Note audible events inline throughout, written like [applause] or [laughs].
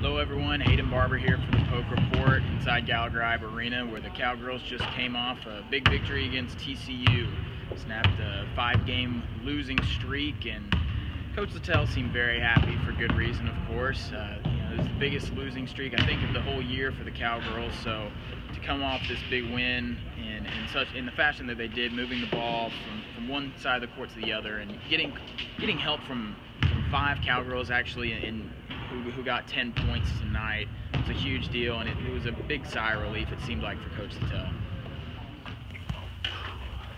Hello everyone, Hayden Barber here from the Poke Report inside Gallagher Iba Arena where the Cowgirls just came off a big victory against TCU. Snapped a five-game losing streak and Coach Littell seemed very happy for good reason, of course. Uh, you know, it was the biggest losing streak I think of the whole year for the Cowgirls. So to come off this big win in, in such in the fashion that they did, moving the ball from, from one side of the court to the other and getting getting help from, from five Cowgirls actually in who, who got 10 points tonight. It's a huge deal, and it, it, was a big sigh of relief, it seemed like, for Coach Littell.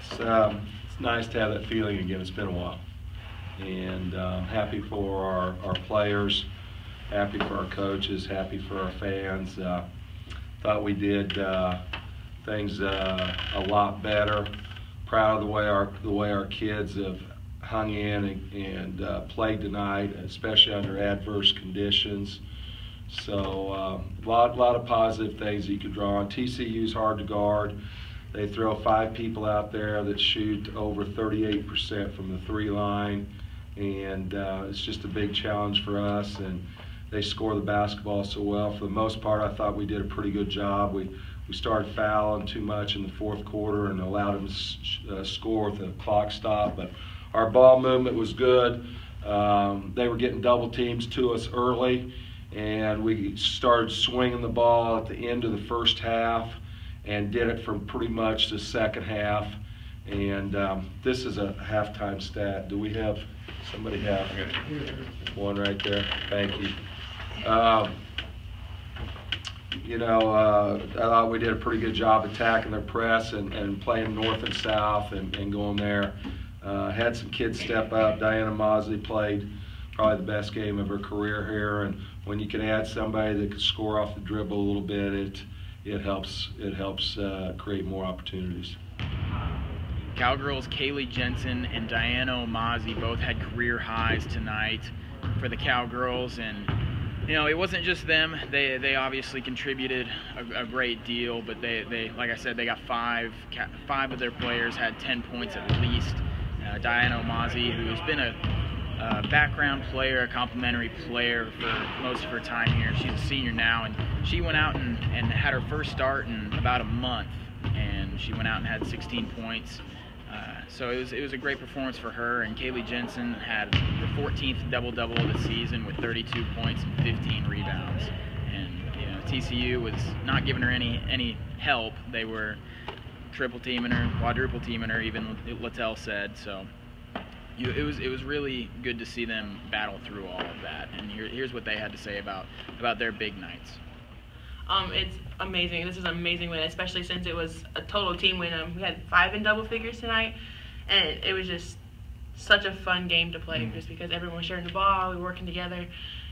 It's, um, it's nice to have that feeling again. It's been a while. And um, happy for our, our players, happy for our coaches, happy for our fans. Uh, thought we did uh, things uh, a lot better. Proud of the way our the way our kids have hung in and, and uh, played tonight, especially under adverse conditions. So a uh, lot, lot of positive things you could draw on. TCU's hard to guard. They throw five people out there that shoot over 38% from the three line, and uh, it's just a big challenge for us. And they score the basketball so well. For the most part, I thought we did a pretty good job. We we started fouling too much in the fourth quarter and allowed them to uh, score with the clock stop, but our ball movement was good. Um, they were getting double teams to us early, and we started swinging the ball at the end of the first half and did it from pretty much the second half. And um, this is a halftime stat. Do we have somebody have one right there? Thank you. Um, you know, uh, I thought we did a pretty good job attacking their press and, and playing north and south and, and going there. Uh, had some kids step up. Diana Mosley played probably the best game of her career here, and when you can add somebody that can score off the dribble a little bit, it it helps it helps uh, create more opportunities. Cowgirls Kaylee Jensen and Diana Omazi both had career highs tonight for the Cowgirls, and you know it wasn't just them. They they obviously contributed a, a, great deal, but they they like I said they got five five of their players had 10 points at least uh, Diana Omazi, who's been a, a, background player, a complimentary player for most of her time here. She's a senior now, and she went out and, and had her first start in about a month, and she went out and had 16 points. Uh, so it was it was a great performance for her. And Kaylee Jensen had the 14th double-double of the season with 32 points and 15 rebounds. And you know TCU was not giving her any any help. They were triple teaming her, quadruple teaming her, even Littell said. So you, it was it was really good to see them battle through all of that. And here, here's what they had to say about about their big nights. Um, it's amazing. This is an amazing win, especially since it was a total team win. Um, we had five in double figures tonight, and it, was just such a fun game to play, mm-hmm. just because everyone was sharing the ball, we were working together.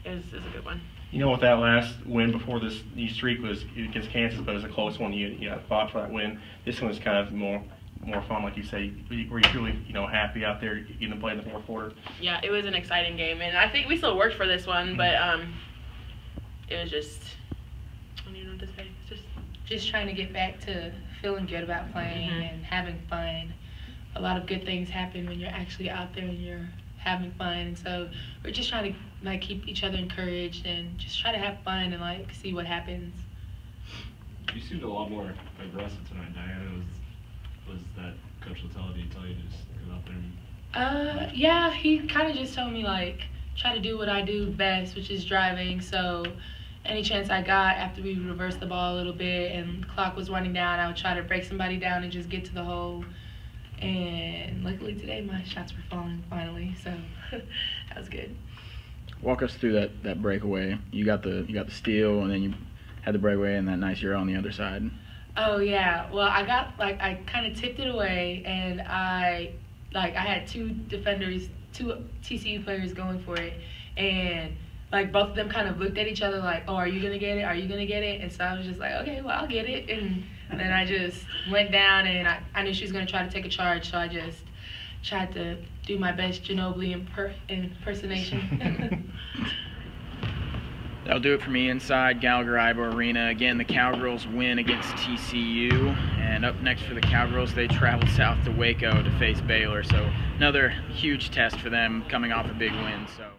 It was, it was a good one you know, with that last win before this new streak was against Kansas, but it was a close one. You you know, fought for that win. This one was kind of more more fun, like you say. Were you truly you know happy out there getting to play in the fourth quarter? Yeah, it was an exciting game, and I think we still worked for this one, but um, it was just I don't even know what to say. It's just just trying to get back to feeling good about playing mm-hmm. and having fun. A lot of good things happen when you're actually out there and you're having fun. And so we're just trying to like keep each other encouraged and just try to have fun and like see what happens. You seemed a lot more aggressive tonight, Diana. Was was that Coach he tell you to just go out there? And... Uh, yeah. He kind of just told me like try to do what I do best, which is driving. So any chance I got after we reversed the ball a little bit and clock was running down, I would try to break somebody down and just get to the hole. And luckily today my shots were falling finally, so [laughs] that was good. Walk us through that, that breakaway. You got the you got the steal, and then you had the breakaway, and that nice you're on the other side. Oh yeah. Well, I got like I kind of tipped it away, and I like I had two defenders, two TCU players going for it, and like both of them kind of looked at each other like, "Oh, are you gonna get it? Are you gonna get it?" And so I was just like, "Okay, well, I'll get it." And and then I just went down and I, I knew she was going to try to take a charge, so I just tried to do my best Ginobili imper- impersonation. [laughs] That'll do it for me inside Gallagher Iba Arena. Again, the Cowgirls win against TCU. And up next for the Cowgirls, they travel south to Waco to face Baylor. So another huge test for them coming off a big win. So.